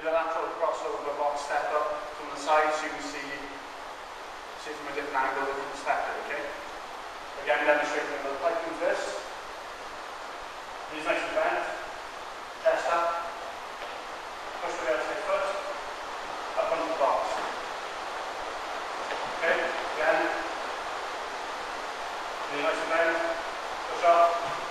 Do a lateral crossover box step up from the side so you can see, see from a different angle the different step up. okay? Again, demonstrating the like this Knees nice and bent, chest up, push the outside foot, up onto the box. Okay, again, knee nice and bent, push up,